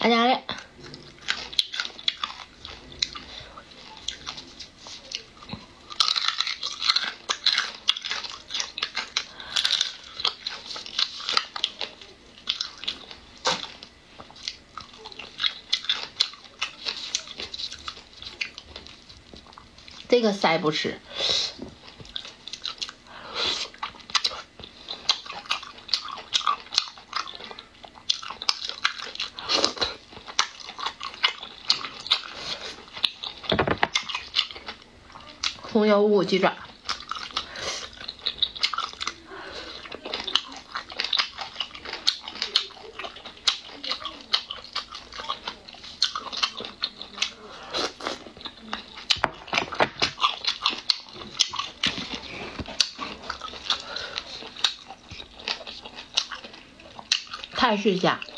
俺家的。这个塞不吃。红油五鸡爪，泰式虾。